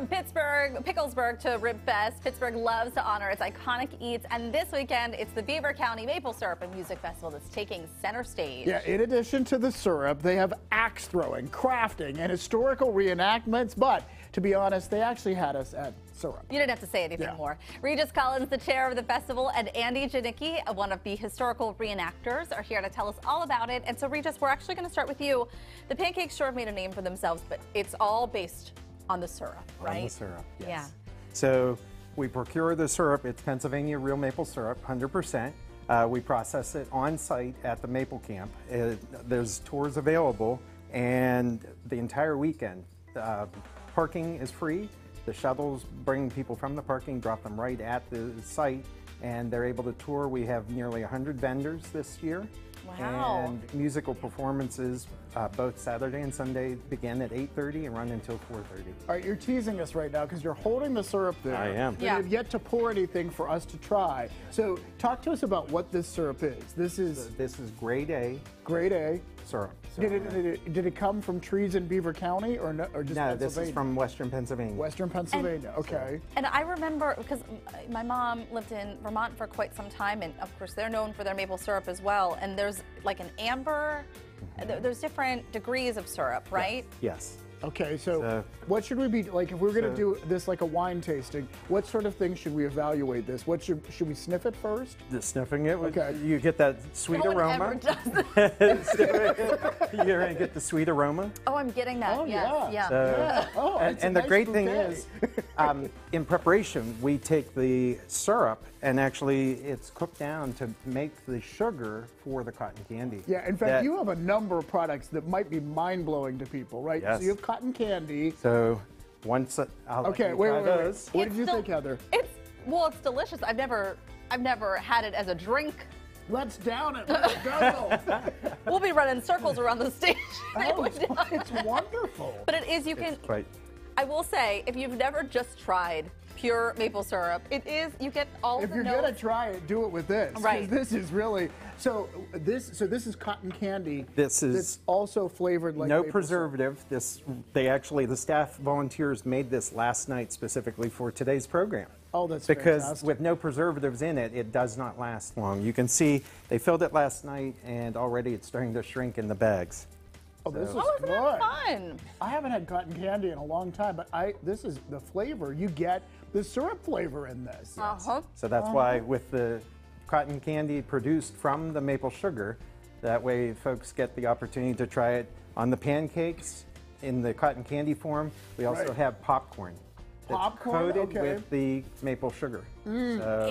From Pittsburgh, Picklesburg to Rib Fest, Pittsburgh loves to honor its iconic eats, and this weekend it's the Beaver County Maple Syrup and Music Festival that's taking center stage. Yeah, in addition to the syrup, they have axe throwing, crafting, and historical reenactments, but to be honest, they actually had us at syrup. You didn't have to say anything Yeah. more. Regis Collins, the chair of the festival, and Andy Janicki, uh, one of the historical reenactors, are here to tell us all about it. And so, Regis, we're actually going to start with you. The pancakes sure have made a name for themselves, but it's all based on the syrup, right? On the syrup, yes. Yeah. So we procure the syrup. It's Pennsylvania real maple syrup, 100%. Uh, we process it on site at the maple camp. Uh, there's tours available, and the entire weekend. Uh, parking is free. The shuttles bring people from the parking, drop them right at the site, and they're able to tour. We have nearly 100 vendors this year. Wow. And musical performances, uh, both Saturday and Sunday, begin at 8:30 and run until 4:30. All right, you're teasing us right now because you're holding the syrup there. I am. But Yeah. you've yet to pour anything for us to try. So talk to us about what this syrup is. This is This is grade A grade A. syrup. So- Did it, did it, did it come from trees in Beaver County or, no, or just no, this is from Western Pennsylvania. Western Pennsylvania. okay. And I remember because my mom lived in Vermont for quite some time, and of course they're known for their maple syrup as well. And there's like an amber, mm-hmm. there- there's different degrees of syrup, right? Yes. Okay, so, So- what should we be like if we're going to So- do this like a wine tasting? What sort of things should we evaluate this? What should should we sniff it first? The sniffing it, would- Okay. you get that sweet No one aroma. ever does. You're gonna get the sweet aroma. Oh, I'm getting that. Oh, yes, yeah. yeah. So- Oh, and it's a and the nice great thing is, um, in preparation, we take the syrup and actually it's cooked down to make the sugar for the cotton candy. Yeah, in fact, That- you have a number of products that might be mind blowing to people, right? Yes. So you have cotton candy. So once uh, I'll Okay, you wait, wait, wait, wait. those. What It's did you del- think, Heather? It's well, it's delicious. I've never, I've never had it as a drink. Let's down it. Let's go. We'll be running circles around the stage. oh, it's, it's wonderful. but it is you can. It's quite. I will say, if you've never just tried pure maple syrup, it is you get all If the you're notes. gonna try it, do it with this. 'cause Right. This is really so. This so this is cotton candy. This is- that's also flavored like no maple syrup. preservative. This they actually the staff volunteers made this last night specifically for today's program. Oh, that's because fantastic. with no preservatives in it, it does not last long. You can see they filled it last night, and already it's starting to shrink in the bags. Oh, this is Oh, isn't good. that fun? I haven't had cotton candy in a long time, but I this is the flavor. You get the syrup flavor in this. Uh huh. So that's Uh-huh. why with the cotton candy produced from the maple sugar, that way folks get the opportunity to try it on the pancakes in the cotton candy form. We also Right. have popcorn. That's Popcorn, coated okay. with the maple sugar. So-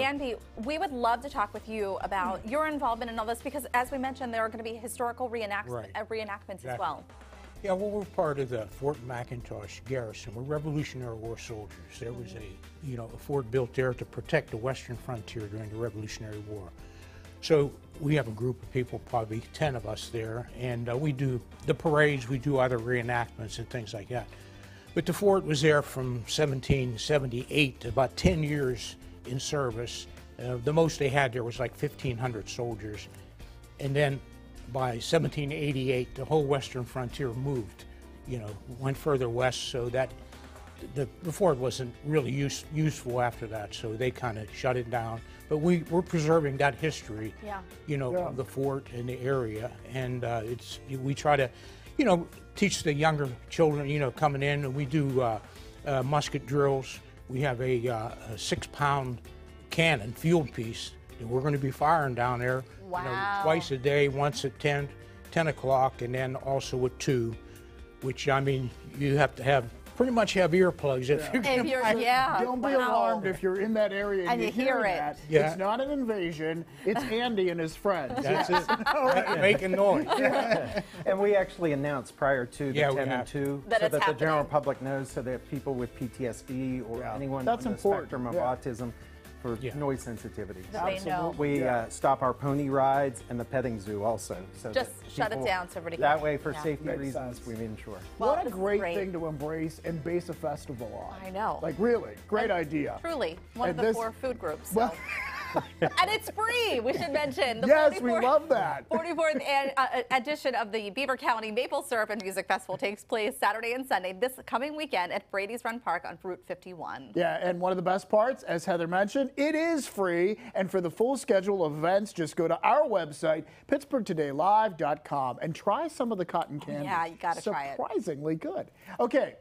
Andy, we would love to talk with you about your involvement in all this because, as we mentioned, there are going to be historical reenact- Right. uh, reenactments as well. Yeah, well, we're part of the Fort McIntosh garrison. We're Revolutionary War soldiers. There was a, you know, a fort built there to protect the western frontier during the Revolutionary War. So we have a group of people, probably 10 of us there, and uh, we do the parades, we do other reenactments and things like that. But the fort was there from 1778 to about 10 years in service. Uh, the most they had there was like 1,500 soldiers. And then by 1788, the whole western frontier moved, you know, went further west, so that the, the fort wasn't really use, useful after that, so they kind of shut it down. But we, we're preserving that history, Yeah. you know, Yeah. the fort and the area, and uh, it's we try to, you know, teach the younger children, you know, coming in, and we do uh, uh, musket drills. We have a, uh, a six-pound cannon field piece that we're going to be firing down there you know, Wow. twice a day, once at 10, 10 o'clock, and then also at 2, which, I mean, you have to have, pretty much have earplugs if you're If going you're, to yeah. Don't be wow. alarmed if you're in that area and, And you hear it. that. Yeah. It's not an invasion. It's Andy and his friends. That's it. Making noise. And we actually announced prior to the Yeah, 10 and 2 That so it's that the general public knows so that people with PTSD or Yeah, anyone that's on the important, spectrum of yeah. autism for Yeah. noise sensitivity. That they know. We Yeah. uh, stop our pony rides and the petting zoo also. So Just that shut it down so everybody can- That way, for yeah. safety Makes reasons, sense. we ensure. Well, what a great, great. thing to embrace and base a festival on. I know. Like really, great idea. Truly, one And of the this- four food groups. So. Well, and it's free. We should mention. The yes, we love that. 44th an- uh, edition of the Beaver County Maple Syrup and Music Festival takes place Saturday and Sunday this coming weekend at Brady's Run Park on Route 51. Yeah, and one of the best parts, as Heather mentioned, it is free. And for the full schedule of events, just go to our website, pittsburghtodaylive.com, and try some of the cotton candy. yeah, you gotta try it. Surprisingly good. Okay,